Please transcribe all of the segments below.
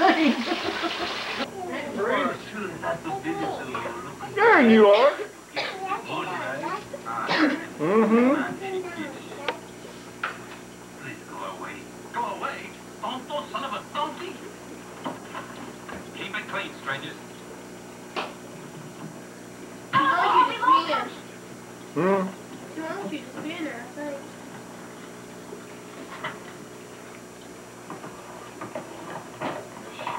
Thing. Darn you are. Mm-hmm. Please go away. Go away? Tonto son of a donkey! Keep it clean, strangers. Hmm.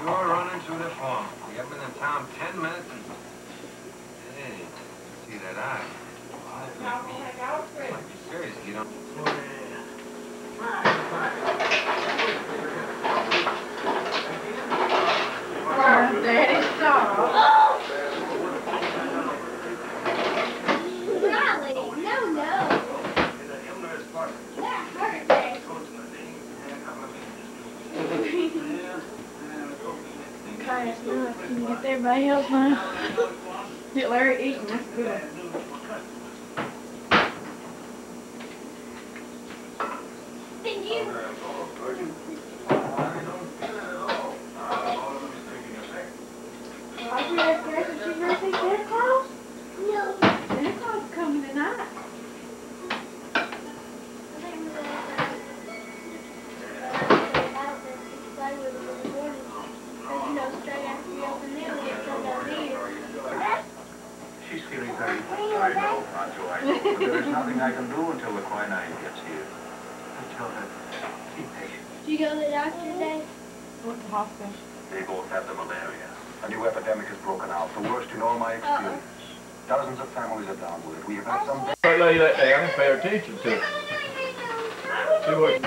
Sure running through the fall. We haven't been in town ten minutes. Hey, see that eye? Might be, you know. Daddy, stop. Fast enough. Can you get everybody else now? Get Larry eating. That's good. Know, I know. There is nothing I can do until the quinine gets here. I tell her, be patient. Did you go to the doctor today? What's the hospital? They both have the malaria. A new epidemic has broken out, the worst in all my experience. Dozens of families are down with it. We have had some... Don't lay that down and pay attention to it. See what...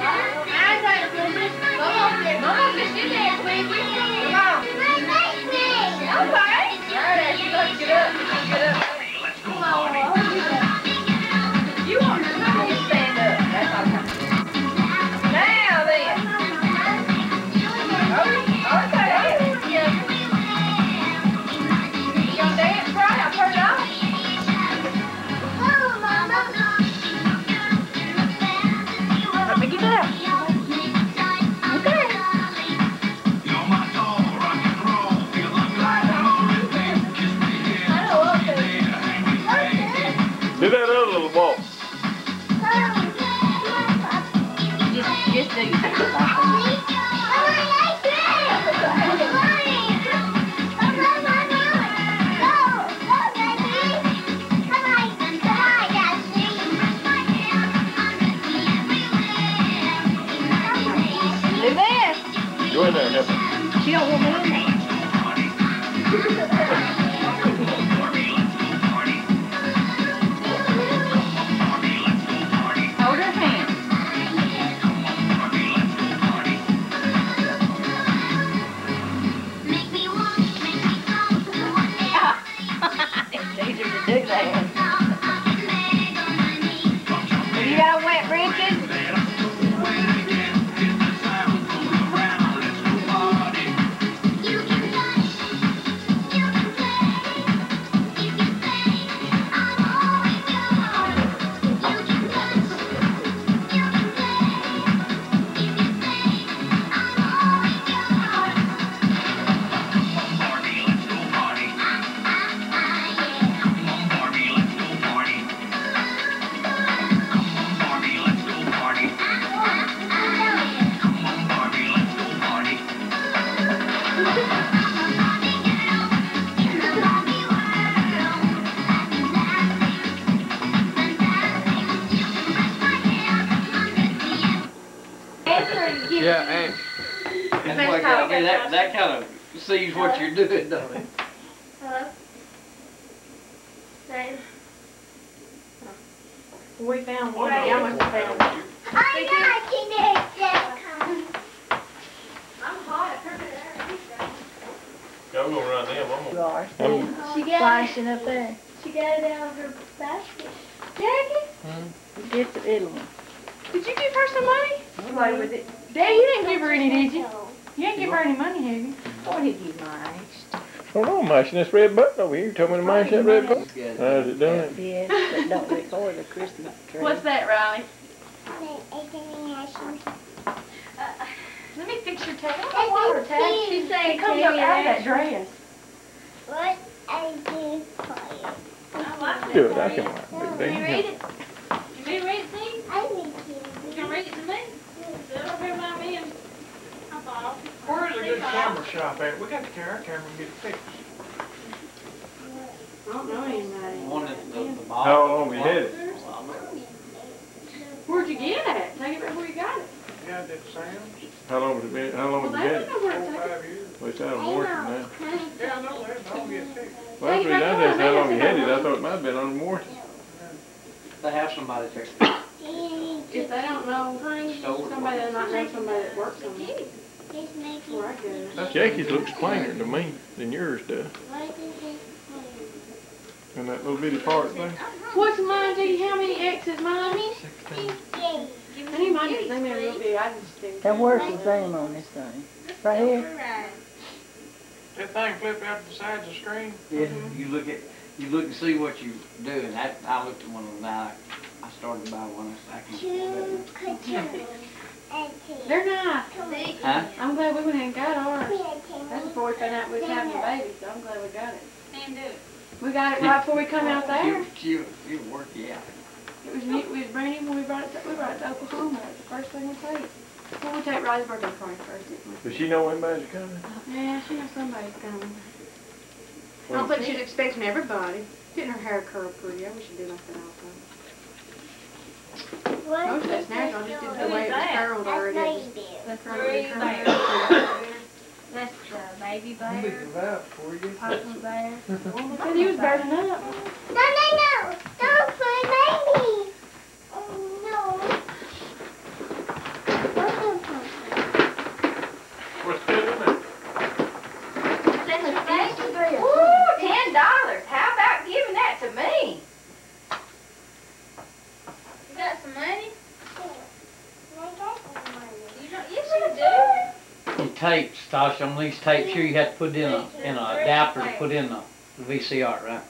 Let that, that kind of sees what you're doing, don't it? Hello? Name? we found one. I must have found one. I'm hot. I turned it there. I'm gonna run them. I'm You gonna. are. I'm- She got Flashing up there. She got it out of her basket. Jackie? Hmm? Get the little one. Did you give her some money? Play with it. Dad, you didn't give her any, did you? You You ain't give her any money, have you? What have you mashed? Hold on, mashing this red button over here. You told me to mash that red button. Yeah. How's it doing? Yes, but don't record the Christmas tree. What's that, Riley? Uh, Let me fix your tag. I It's don't want her a tag. tea. She's saying it comes up out of that dress. What I do for you? I like Do it. I can like Can big you read it? You need to read it, see? I need You can read it to me? Sit up here by me and, I thought. Where's a good camera shop at? We got to carry our camera and get it fixed. I don't know anybody. One at the, the bottom. How long have you had it? Where'd you get it? Take it back where you got it. Yeah, that Sam's, How long has it been? How long Well, have you they had don't it? know where four, to take five years. Well, it's out of warranty now. Yeah, I know that, don't get fixed. Well, after I asked how long you had it, I thought it might have been on warranty. They have somebody there. If they don't know, somebody that might know somebody that works on it. Just make Where I go. Jackie's looks plainer to me than yours does. What is this And that little bitty part thing. What's mine, Dee? How many X's mine? for? I need mine to zoom in real big. I just do. Now where's the zoom on this thing? Right here? That thing flip out to the sides of the screen. Yeah, mm-hmm. you look at, you look and see what you do, and that, I looked at one of them, I, I started to buy one, I said, I Two can't. cartoons and two. They're nice. Huh? I'm glad we went ahead and got ours. That's before we found out we was having a baby, so I'm glad we got it. And do it. We got it right before we come out there. You, you, you work, yeah. It was neat. We was brand new when we brought it. To, we brought it to Oklahoma. That's the first thing we take. Well, we take Riley's birthday party first, didn't we? Does she know when anybody's coming? Yeah, she knows somebody's coming. I don't think she's expecting everybody. Getting her hair curled pretty. I wish she'd do like that all the time. What oh, Most of is that's natural. this Just did the way it was curled That's already. baby bear. That's curly, curly. That's the baby I'm bear. leaving it out before you get Papa bear. Said he was burning up. No, no, no! Don't put baby! Oh, no. What's good in there? Ooh, ten dollars. How about giving that to me? You got some money? You don't, yes, you do. You tapes, Tasha, on these tapes here, you have to put in a, in a adapter to put in the VCR, right?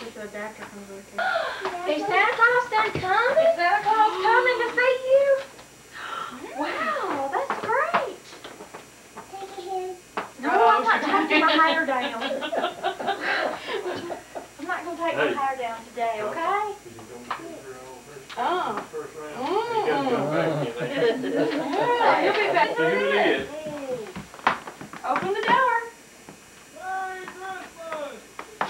Just the adapter comes with it. Is Santa Claus done coming? Is Santa Claus coming to see you? Wow, that's great. No, I'm not taking my hair down. I'm not gonna take my hair down today, okay? Oh. First round. You gotta come back in there. Yeah, he'll be back. See who it is. Open the door.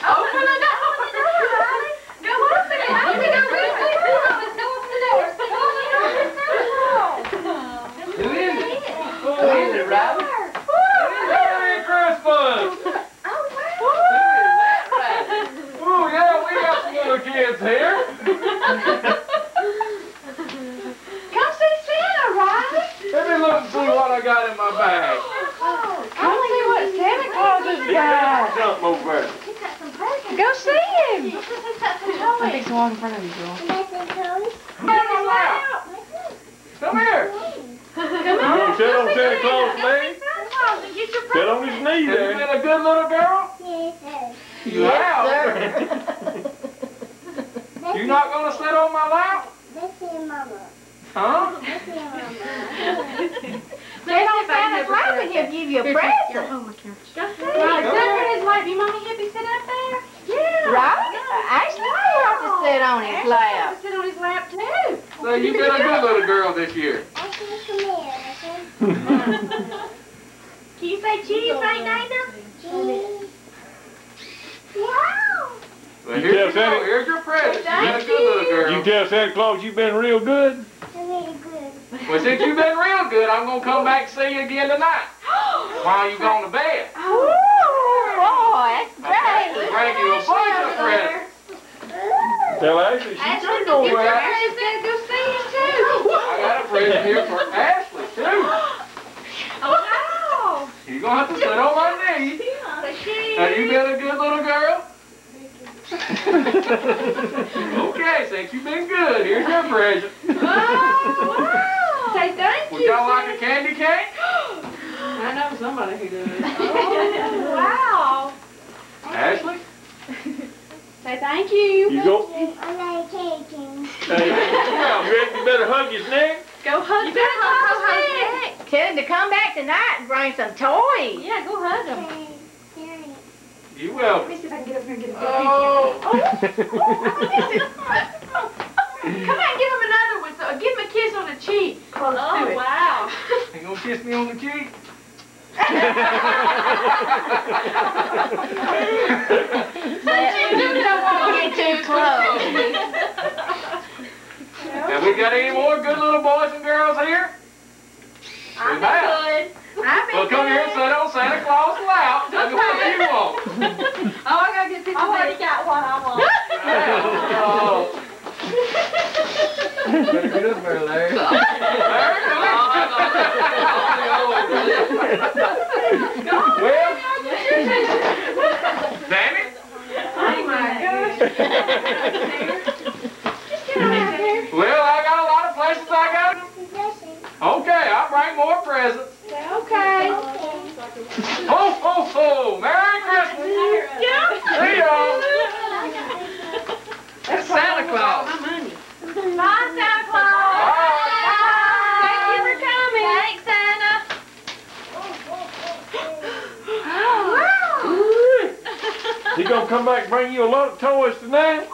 Open the door, open the door, Riley. Go open it. I think I'm ready. Come on, let's go open the door. Come on, Who is it? Who is it, Riley? Merry Christmas! Oh, Who is? Oh, yeah, we got some little kids here. Come see Santa, Riley. Let me look and see what I got in my bag. Come see what Santa Claus has got. Something over there. He's got some presents. Go see him. He's got some I toys. think so walk in front of you, girl. Come here. You gonna sit on Santa Claus' leg? Sit on his knee Have you there. been a good little girl? Yes, You have. sir. You not gonna sit on my lap? This is Mama. Huh? This is Mama. They don't Santa's laughing, he'll give you a present. Oh, my camera. Right, sit up in his lap. You mommy happy sit up there? Yeah. Right? Actually, I have to sit on his Ashley lap. have to sit on his lap too. So you've been a good little girl this year. Ashley, come here, okay? Can you say cheese right, Nina? Cheese. Wow. Well, You here's, tell your, Santa- here's your present. You've been a good little girl. You tell Santa Claus you've been real good? I'm really good. Well, since you've been real good, I'm gonna come back and see you again tonight. While you going to bed. Ooh, boy, that's Okay? great. Bring you a bunch of presents. Tell Ashley she Ashley, can go get your with parents to go see him too. I got a present here for Ashley too. Oh, wow. You're gonna have to sit on my knee. wow. The cheese. Have you been a good little girl? okay, since you've been good, here's your present. Oh, wow. Say thank Would you. y'all like a candy cane? I know somebody who does. Oh, wow. Ashley? Say thank you. You go, I like taking. hey, you ready, you better hug his neck? Go hug You Santa better hug Claus Coco's neck. neck. Tell him to come back tonight and bring some toys. Yeah, go hug him. You will. Let me see if I can get up here and get a good Oh. picture. Oh, oh, oh, come on, give him another one. So, give him a kiss on the cheek. Close to Oh, it. wow. You gonna kiss me on the cheek? Have we got any more good little boys and girls here? I'm We have. good. I've been Well, come here and good. sit on Santa Claus lap. Tell me what you want. Oh, I gotta get pictures I already got what I want. Oh. Better get up there, Larry. Well, Danny? Oh my gosh. come back and bring you a lot of toys tonight?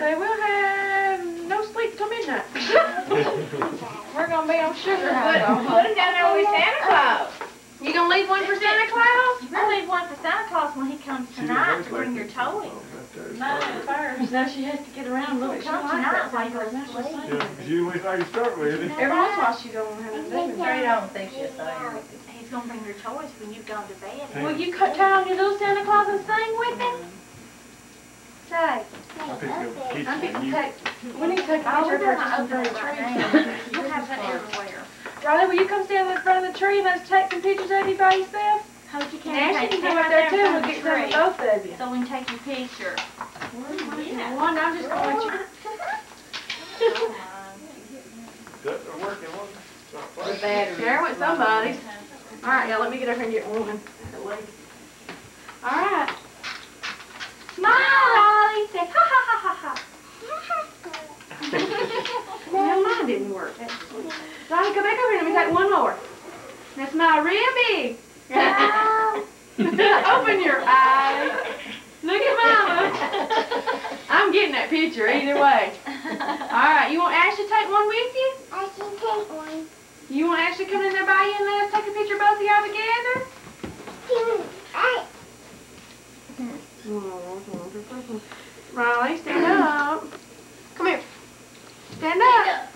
Everywhere. They will have no sleep till midnight. We're gonna be on sugar high. Put him down there with Santa Claus. You gonna leave one for Santa Claus? You better leave one for Santa Claus when he comes tonight to bring your toys. Oh, no, first. Now she has to get around a little. He'll come tonight while you go to sleep. You always like to start with it. Every once in a while she don't have to do it. I don't think she'll He's gonna bring your toys when you go to bed. Will you cut tie on your little Santa Claus and sing with him? Say, I think you'll keep I'm it. to take, we need to take a picture of her just in front of the tree. You'll have that everywhere. Riley, will you come stand in front of the tree and let's take some pictures of you by yourself? Hold your And candy Ashley cane can come right up there in too, front we'll get some tree. of both of you. So we can take your picture. Yeah. One, I'm just gonna let you. That they're working on The battery. There went somebody's. All right, now let me get over here and get one. All right. Smile, Say ha ha ha ha ha. No, mine didn't work. Ronnie, come back over here. Let me take one more. Now smile real big. Open your eyes. Look at mama. I'm getting that picture either way. All right, you want Ashley to take one with you? I can take one. You want Ashley to come in there by you and let us take a picture of both of y'all together? I, Riley, stand up. Come here. Stand up.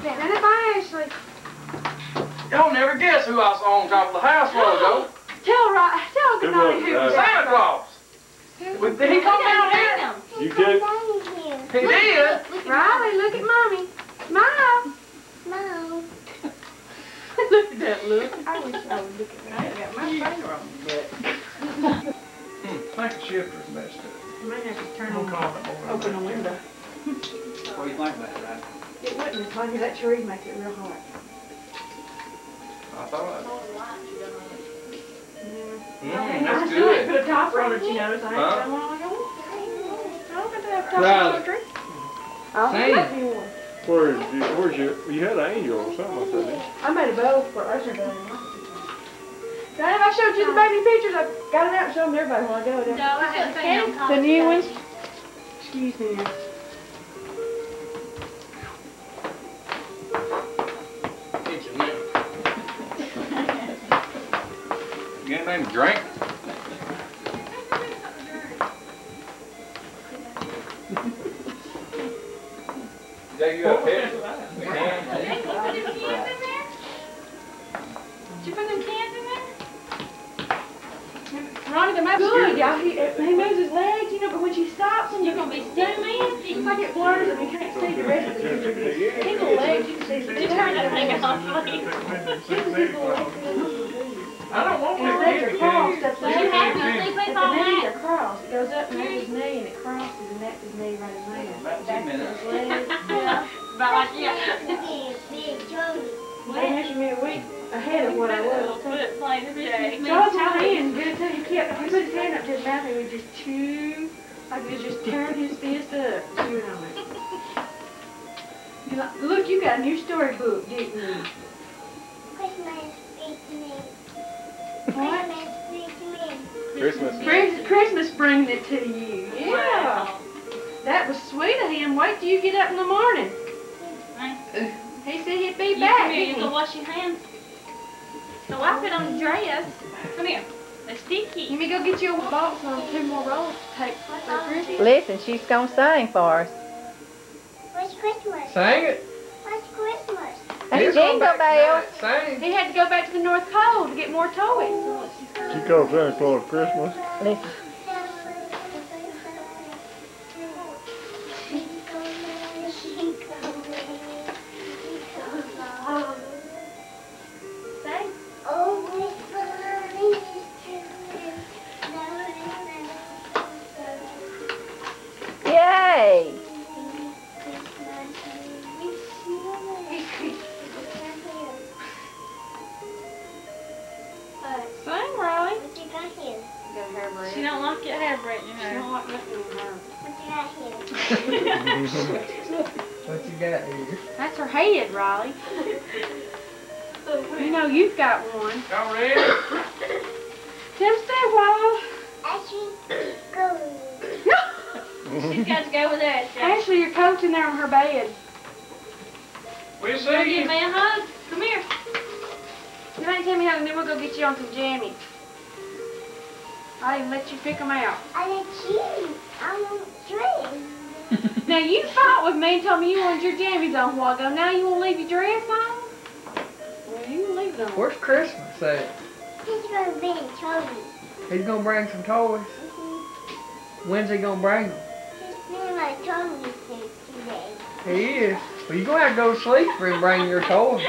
Stand up by Ashley. Y'all never guess who I saw on top of the house a while ago. Tell Riley, tell Good Goodnight who uh, was Santa Claus. Did he come down here? You did? He did. Riley, look at mommy. Smile. Mom. look at that look. I wish I would look at that. I got my finger on the butt. I think the shifter's messed up. I might have to turn No on, comment on open that. the window. What do you think about that? It wouldn't, it's like that tree make it real hot. I thought, Yeah. Mm, I that's still ain't good. put a topper on it, you notice. I ain't Huh? done one like I want. I don't got to have a topper Riley. on the tree. I'll Sam. have you one. where's, your- where's your, you had an angel or something like that, didn't you? I made a bow for Usher Day. Diane, I showed you the baby pictures. I got it out and showed them everybody while I go there. No, I haven't The new ones. Excuse me. Get a name drink. There. About two That's minutes. his legs. Like, yeah. They measured me a week ahead of what I was. Foot playing today. Charles was in, good until he kept, he put his hand up to his mouth and he would just chew, like he was just tearing his fist up, chewing on it. You're like, Look, you got a new storybook, didn't you? Christmas What? Christmas. Chris- Christmas bringing it to you. Yeah. That was sweet of him. Wait till you get up in the morning. He said he'd be You back. come here, you didn't wash your hands. So I put on the dress. Come here. They're sticky. Let me go get you a box and two more rolls to take for Christmas. Listen, she's gonna sing for us. What's Christmas? Sing it. What's Christmas? That's It's going Jingle back Bells. tonight. Sing. He had to go back to the North Pole to get more toys. Oh, she calls Santa for Christmas. Listen. She's got to go with that. Jack. Ashley, you're coaching there on her bed. We Wanna see give you. me a hug? Come here. You ain't tell me how, and then we'll go get you on some jammies. I didn't let you pick them out. I let you. I want drink. Now you fought with me and told me you wanted your jammies on a while ago. Now you want to leave your dress on? Well, you can leave it on. Where's Christmas at? He's gonna be in trouble. He's gonna bring some toys. Mm-hmm. When's he gonna bring them? He's doing my tummy today. He is. Well, you're gonna have to go to sleep for him bringing your toys.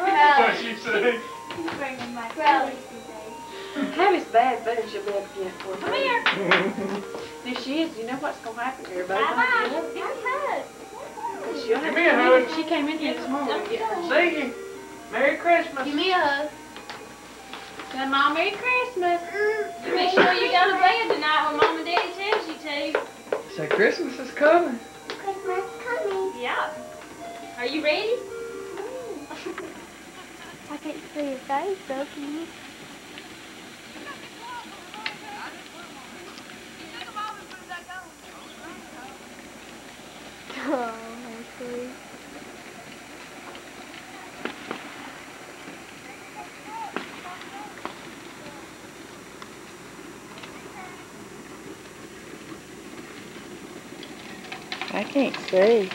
What she say? He's bringing my tummy today. Have bad, but she'll be able to get it for. Come here. If she is, you know what's going to happen to her. Bye-bye. Give me a hug. She'll have Give to me a come in. hug. She came in here this morning to. See you. Merry Christmas. Give me a hug. Tell Mom Merry Christmas. Make sure you go to bed tonight when Mom and Daddy tells you to. Say Christmas is coming. Christmas coming. Yeah. Are you ready? I can't see your face, though, can you? Oh, Mercury. I can't see.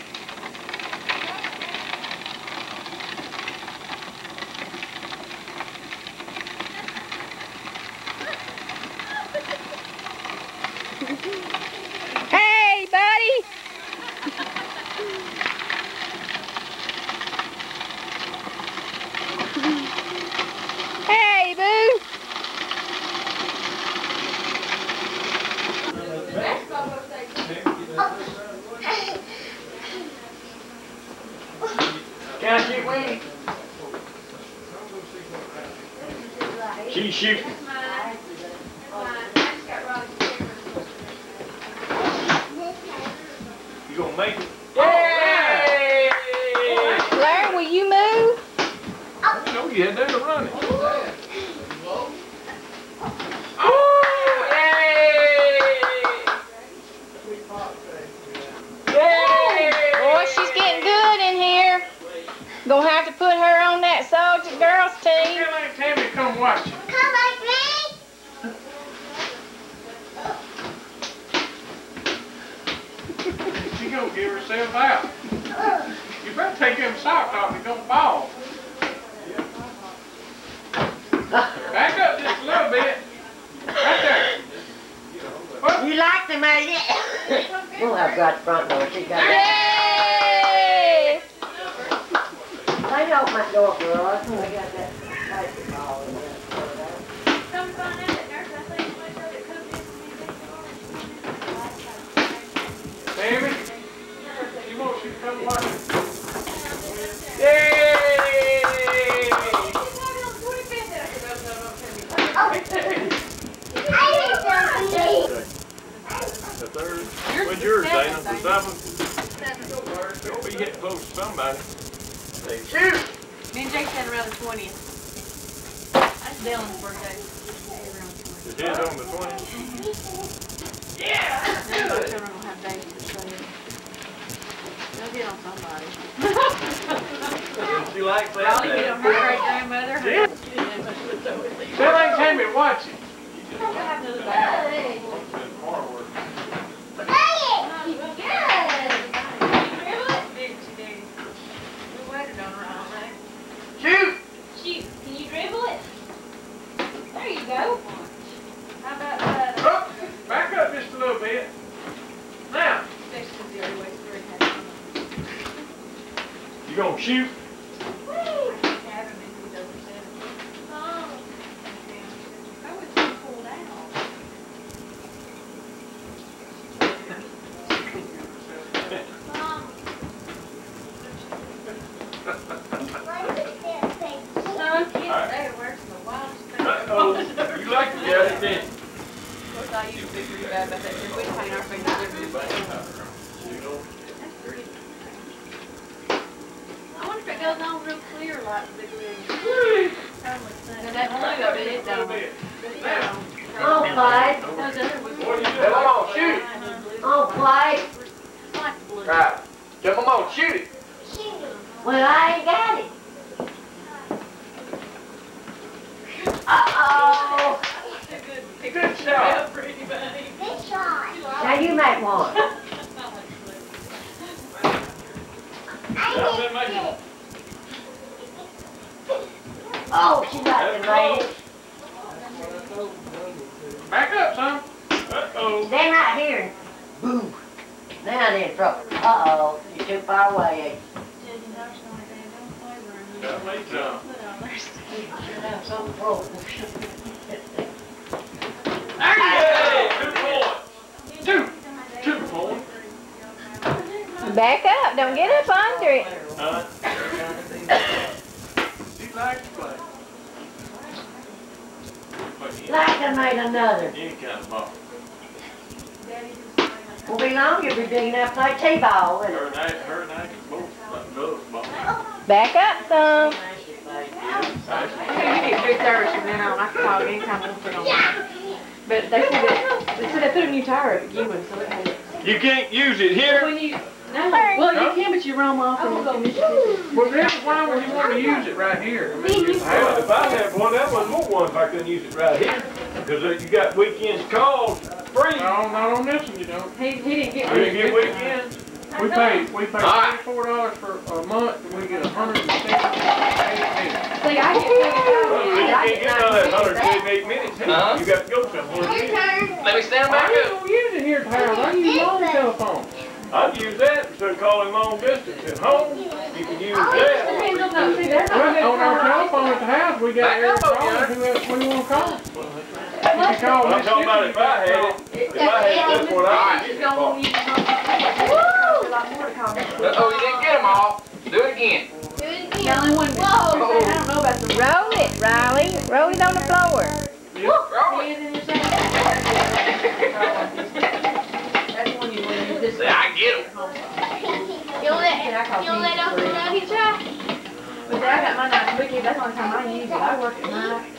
Boy, she's getting good in here. Gonna have to put her on that soldier girls team. Tell Aunt Tammy come watch. Come like me. she gonna give herself out. You better take them socks off and don't fall. Back up just a little bit. Right there. You like the ain't? We'll have got front door. She got it. Yay! I know my door us. We got that basketball in there. Come find out that nurse, I think, might have it cooked in David, you want you to come watch? Yay! The third. When's yours, Dana? The seventh? You'll be getting close to somebody. Shoot! Me and Jake said around the twentieth. That's Dylan's birthday. Is his on the twentieth? Then both children will have days to say it. They'll get on somebody. She likes Probably get on her great grandmother. Yeah. Still ain't tell me to watch it. Shoot! Shoot, can you dribble it? There you go. How about, uh, Oh, back up just a little bit. Now, You gonna shoot? Son, kids, they wear some wildest things. Uh-oh. You like to get it, didn't you? Of course, I used to be pretty bad about that. We paint our fingers every day. I wonder if it goes on real clear like the blue. Now that blue of it, it don't. It don't. Oh, Clyde. Those other ones. What are you come doing? on, shoot! Clyde. Like blue. Right. Come on, shoot it. Well, I ain't got it. Uh-oh. Good shot. Good shot. Now you make one. I've been Oh, she got the lady. Back up, son. Uh-oh. They're not here. Boo. Now they're in trouble. Uh-oh, you're too far away. Gotta make some. Something broke. Hey, two points. Two. Two points. Back up, don't get up under it. Huh? She likes to play. Like I made another. Any kind of ball. Won't be long, you'll be digging up like T-ball, Her will and I, her and I can both, like, love ball. Back up some. You get food service from now on. I can call anytime they put on. But they said that, they said they put a new tire at Gewin, so it has. You can't use it here. When you, no, well, you can, but you run off and and it's. Well, then why would you want to use it right here? I mean, just if I had one, that was more one if I couldn't use it right here. Because uh, you got weekends calls free. No, not on this one, you don't. He, he didn't get. You didn't get weekends? We pay, we pay All right. thirty-four dollars for a month, and we get a hundred and seventy-eight minutes. See, I get Well, paid. You I can't get get none of that hundred and ninety seventy-eight minutes. Huh? You got to go somewhere. Let me stand back up. I don't use it here at the house, I use my telephone. I'd use that instead of calling long distance at home. You can use oh, that. Depends on see, they're not. Well, on our telephone at the house, we got every caller, who else we wanna call. I'm talking about if I had it. If I had it, that's what I. Uh-oh, you didn't get them all. Do it again. The only one, that- I don't know about the. Roll it, Riley. Roll it on the floor. Roll it. That's one you want to use this. Say, I get them. You'll let, you'll let Uncle Dougie try? But I got my weekend, that's the only time I use it. I work at night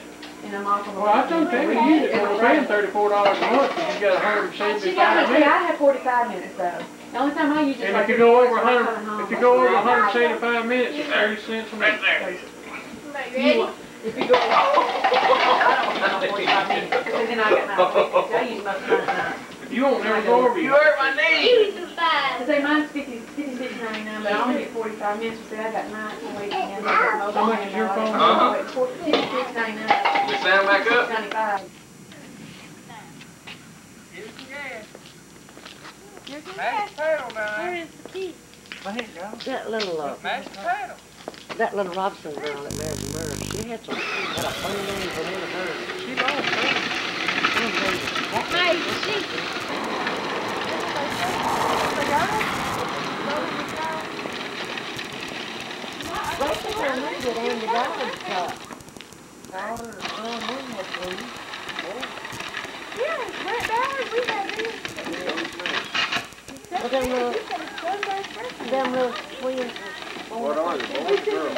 and I'm off on. Well, I told Tammy to use it, we're paying thirty-four dollars a month, and you got a hundred and She got seventy-five me, see, minutes. I have forty-five minutes though. The only time I use it is And like. if you go over a hundred, if you go over a hundred and seventy-five minutes, it's thirty cents a minute. You Ready? want- If you go. I don't want no forty-five minutes, because then I got my, I use my time. You won't never go over You you. hurt my knee. You ninety-five. Cause they mine's fifty, fifty-six ninety-nine, but I only get forty-five minutes, see, I got nine, I'm waiting, and I got mobile. How much is your phone? Uh-huh. Fifty-six ninety-nine, We sound back up? ninety-five. Here's some gas. Mash potato down Where is the key? That little, uh, Mash that little Robson girl that married Murray, she had some, had a funny name for one of. She lost her. Hey, she. What are they, boys girls?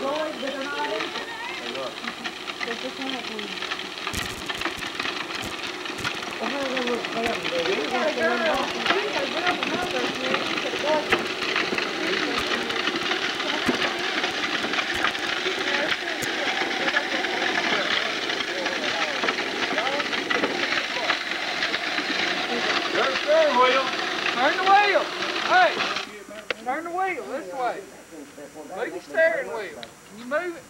Boys but they're not. They're not. Well, how them Turn the wheel. Hey, turn the wheel this way. Move the steering wheel. Can you move it?